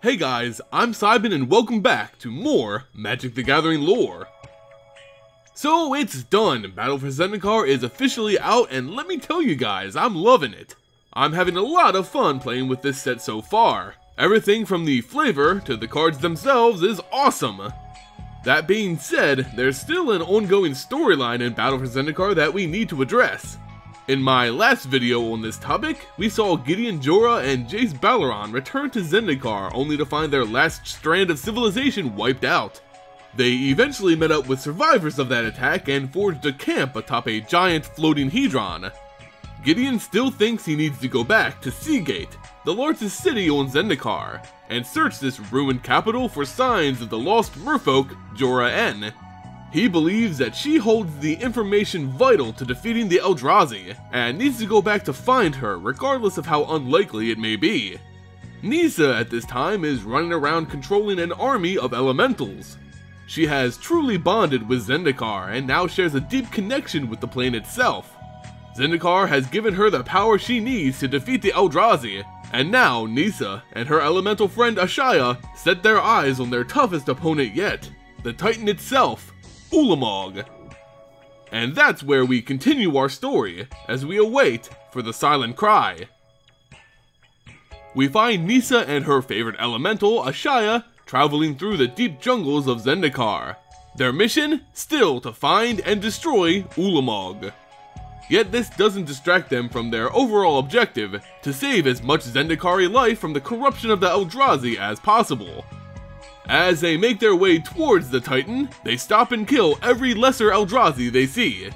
Hey guys, I'm Simon and welcome back to more Magic the Gathering lore. So it's done, Battle for Zendikar is officially out and let me tell you guys, I'm loving it. I'm having a lot of fun playing with this set so far. Everything from the flavor to the cards themselves is awesome. That being said, there's still an ongoing storyline in Battle for Zendikar that we need to address. In my last video on this topic, we saw Gideon Jura and Jace Beleren return to Zendikar only to find their last strand of civilization wiped out. They eventually met up with survivors of that attack and forged a camp atop a giant floating hedron. Gideon still thinks he needs to go back to Sea Gate, the largest city on Zendikar, and search this ruined capital for signs of the lost merfolk Jori En, he believes that she holds the information vital to defeating the Eldrazi, and needs to go back to find her regardless of how unlikely it may be. Nissa at this time is running around controlling an army of elementals. She has truly bonded with Zendikar and now shares a deep connection with the plane itself. Zendikar has given her the power she needs to defeat the Eldrazi, and now Nissa and her elemental friend Ashaya set their eyes on their toughest opponent yet, the Titan itself, Ulamog. And that's where we continue our story, as we await for the silent cry. We find Nissa and her favorite elemental, Ashaya, traveling through the deep jungles of Zendikar. Their mission? Still to find and destroy Ulamog. Yet this doesn't distract them from their overall objective, to save as much Zendikari life from the corruption of the Eldrazi as possible. As they make their way towards the Titan, they stop and kill every lesser Eldrazi they see.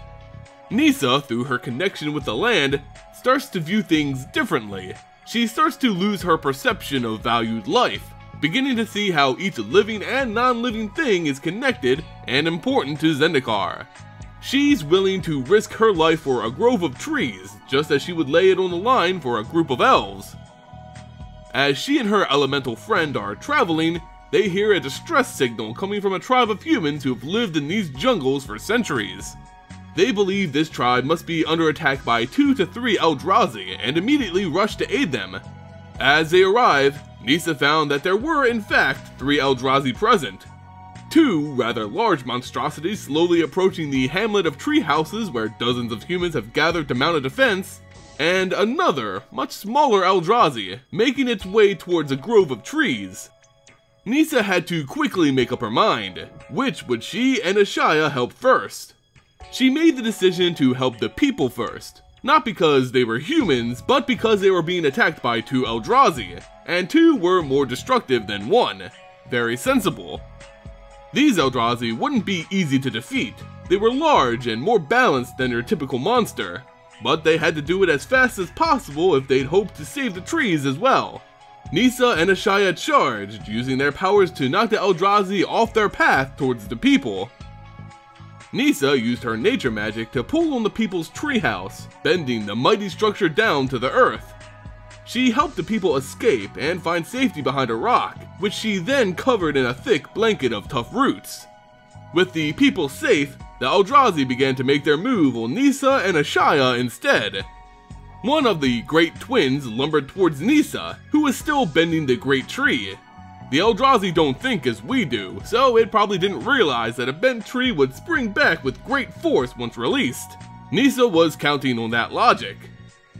Nissa, through her connection with the land, starts to view things differently. She starts to lose her perception of valued life, beginning to see how each living and non-living thing is connected and important to Zendikar. She's willing to risk her life for a grove of trees, just as she would lay it on the line for a group of elves. As she and her elemental friend are traveling, they hear a distress signal coming from a tribe of humans who have lived in these jungles for centuries. They believe this tribe must be under attack by 2 to 3 Eldrazi and immediately rush to aid them. As they arrive, Nissa found that there were in fact 3 Eldrazi present. Two rather large monstrosities slowly approaching the hamlet of tree houses where dozens of humans have gathered to mount a defense, and another, much smaller Eldrazi, making its way towards a grove of trees. Nissa had to quickly make up her mind, which would she and Ashaya help first? She made the decision to help the people first, not because they were humans, but because they were being attacked by two Eldrazi, and two were more destructive than one. Very sensible. These Eldrazi wouldn't be easy to defeat, they were large and more balanced than your typical monster, but they had to do it as fast as possible if they'd hoped to save the trees as well. Nissa and Ashaya charged, using their powers to knock the Eldrazi off their path towards the people. Nissa used her nature magic to pull on the people's treehouse, bending the mighty structure down to the earth. She helped the people escape and find safety behind a rock, which she then covered in a thick blanket of tough roots. With the people safe, the Eldrazi began to make their move on Nissa and Ashaya instead, one of the great twins lumbered towards Nissa, who was still bending the great tree. The Eldrazi don't think as we do, so it probably didn't realize that a bent tree would spring back with great force once released. Nissa was counting on that logic.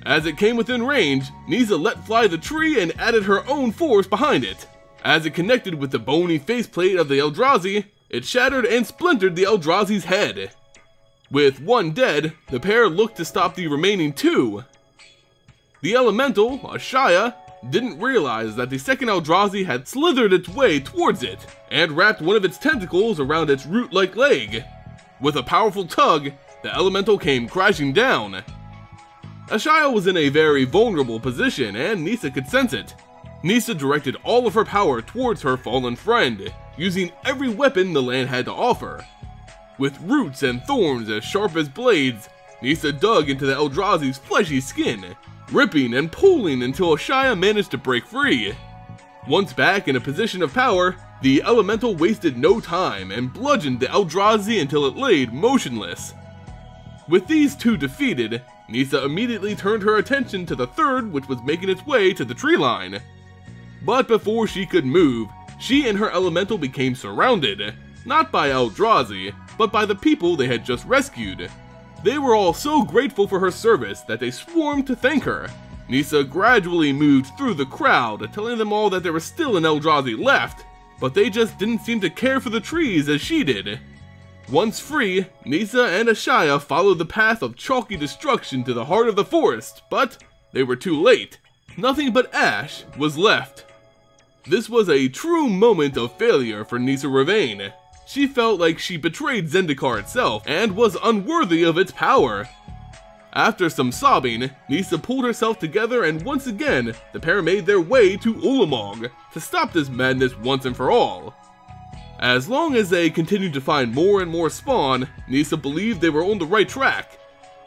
As it came within range, Nissa let fly the tree and added her own force behind it. As it connected with the bony faceplate of the Eldrazi, it shattered and splintered the Eldrazi's head. With one dead, the pair looked to stop the remaining two, the elemental, Ashaya, didn't realize that the second Eldrazi had slithered its way towards it, and wrapped one of its tentacles around its root-like leg. With a powerful tug, the elemental came crashing down. Ashaya was in a very vulnerable position, and Nissa could sense it. Nissa directed all of her power towards her fallen friend, using every weapon the land had to offer. With roots and thorns as sharp as blades, Nissa dug into the Eldrazi's fleshy skin, ripping and pulling until Ashaya managed to break free. Once back in a position of power, the elemental wasted no time and bludgeoned the Eldrazi until it laid motionless. With these two defeated, Nissa immediately turned her attention to the third which was making its way to the tree line. But before she could move, she and her elemental became surrounded, not by Eldrazi, but by the people they had just rescued. They were all so grateful for her service that they swarmed to thank her. Nissa gradually moved through the crowd, telling them all that there was still an Eldrazi left, but they just didn't seem to care for the trees as she did. Once free, Nissa and Ashaya followed the path of chalky destruction to the heart of the forest, but they were too late. Nothing but ash was left. This was a true moment of failure for Nissa Revane. She felt like she betrayed Zendikar itself and was unworthy of its power. After some sobbing, Nissa pulled herself together and once again, the pair made their way to Ulamog to stop this madness once and for all. As long as they continued to find more and more spawn, Nissa believed they were on the right track.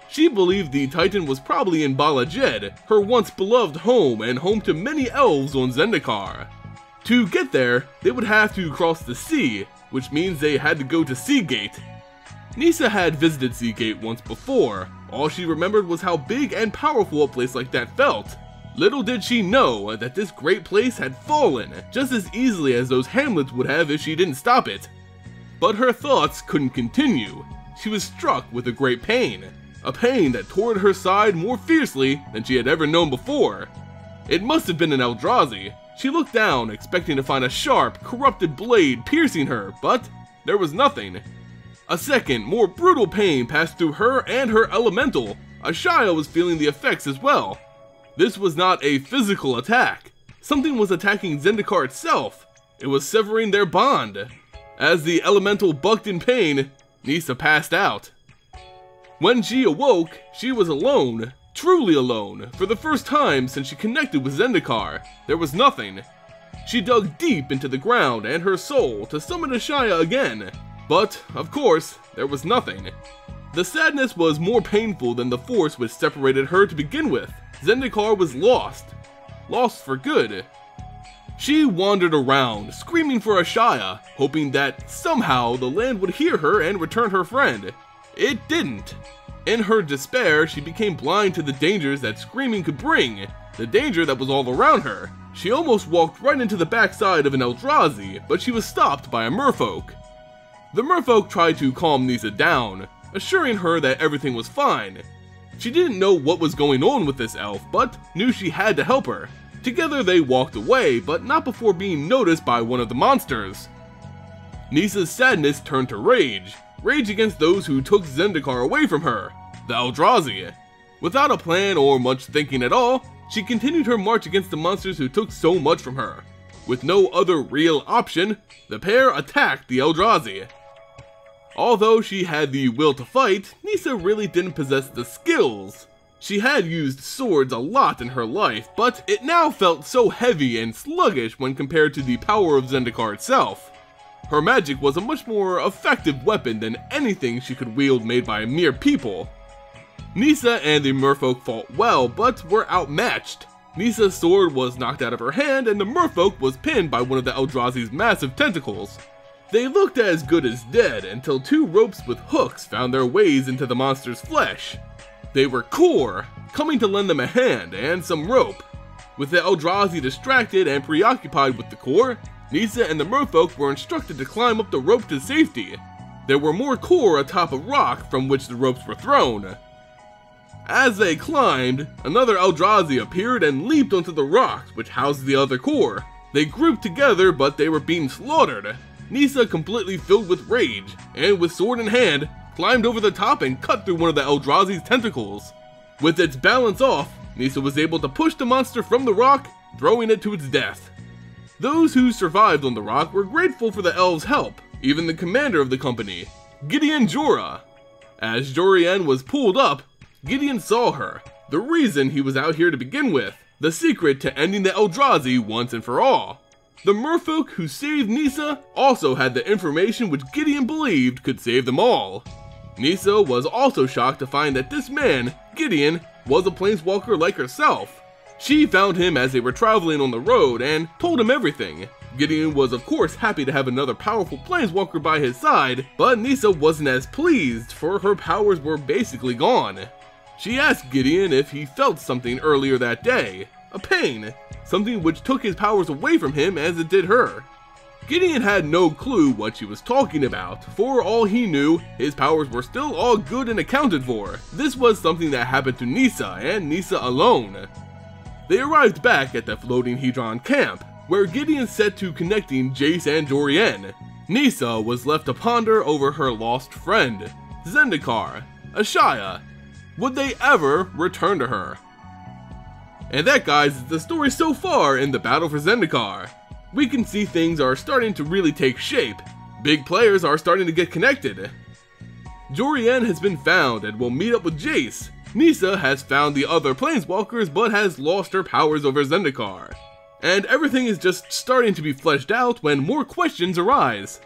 She believed the Titan was probably in Bala Ged, her once beloved home and home to many elves on Zendikar. To get there, they would have to cross the sea, which means they had to go to Seagate. Nissa had visited Sea Gate once before, all she remembered was how big and powerful a place like that felt. Little did she know that this great place had fallen, just as easily as those hamlets would have if she didn't stop it. But her thoughts couldn't continue. She was struck with a great pain, a pain that tore at her side more fiercely than she had ever known before. It must have been an Eldrazi. She looked down, expecting to find a sharp, corrupted blade piercing her, but there was nothing. A second, more brutal pain passed through her and her elemental. Ashaya was feeling the effects as well. This was not a physical attack. Something was attacking Zendikar itself. It was severing their bond. As the elemental bucked in pain, Nissa passed out. When she awoke, she was alone, truly alone, for the first time since she connected with Zendikar. There was nothing. She dug deep into the ground and her soul to summon Ashaya again, but, of course, there was nothing. The sadness was more painful than the force which separated her to begin with. Zendikar was lost. Lost for good. She wandered around, screaming for Ashaya, hoping that somehow the land would hear her and return her friend. It didn't. In her despair, she became blind to the dangers that screaming could bring, the danger that was all around her. She almost walked right into the backside of an Eldrazi, but she was stopped by a merfolk. The merfolk tried to calm Nissa down, assuring her that everything was fine. She didn't know what was going on with this elf, but knew she had to help her. Together they walked away, but not before being noticed by one of the monsters. Nissa's sadness turned to rage, rage against those who took Zendikar away from her, the Eldrazi. Without a plan or much thinking at all, she continued her march against the monsters who took so much from her. With no other real option, the pair attacked the Eldrazi. Although she had the will to fight, Nissa really didn't possess the skills. She had used swords a lot in her life, but it now felt so heavy and sluggish when compared to the power of Zendikar itself. Her magic was a much more effective weapon than anything she could wield made by mere people. Nissa and the merfolk fought well, but were outmatched. Nissa's sword was knocked out of her hand, and the merfolk was pinned by one of the Eldrazi's massive tentacles. They looked as good as dead until two ropes with hooks found their ways into the monster's flesh. They were Kor, coming to lend them a hand and some rope. With the Eldrazi distracted and preoccupied with the Kor, Nissa and the merfolk were instructed to climb up the rope to safety. There were more Kor atop a rock from which the ropes were thrown. As they climbed, another Eldrazi appeared and leaped onto the rocks which housed the other Kor. They grouped together but they were being slaughtered. Nissa, completely filled with rage, and with sword in hand, climbed over the top and cut through one of the Eldrazi's tentacles. With its balance off, Nissa was able to push the monster from the rock, throwing it to its death. Those who survived on the rock were grateful for the elves' help, even the commander of the company, Gideon Jura. As Jori En was pulled up, Gideon saw her, the reason he was out here to begin with, the secret to ending the Eldrazi once and for all. The merfolk who saved Nissa also had the information which Gideon believed could save them all. Nissa was also shocked to find that this man, Gideon, was a planeswalker like herself. She found him as they were traveling on the road and told him everything. Gideon was of course happy to have another powerful planeswalker by his side, but Nissa wasn't as pleased for her powers were basically gone. She asked Gideon if he felt something earlier that day, a pain, something which took his powers away from him as it did her. Gideon had no clue what she was talking about. For all he knew, his powers were still all good and accounted for. This was something that happened to Nissa, and Nissa alone. They arrived back at the floating Hedron camp, where Gideon set to connecting Jace and Jorian. Nissa was left to ponder over her lost friend, Zendikar, Ashaya. Would they ever return to her? And that guys is the story so far in the battle for Zendikar we can see things are starting to really take shape. Big players are starting to get connected. Jori En has been found and will meet up with Jace. Nissa has found the other planeswalkers but has lost her powers over Zendikar. And everything is just starting to be fleshed out when more questions arise.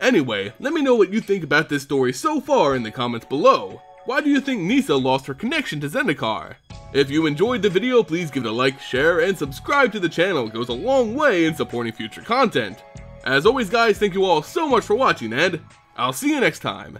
Anyway, let me know what you think about this story so far in the comments below. Why do you think Nissa lost her connection to Zendikar? If you enjoyed the video, please give it a like, share, and subscribe to the channel. It goes a long way in supporting future content. As always guys, thank you all so much for watching, and I'll see you next time.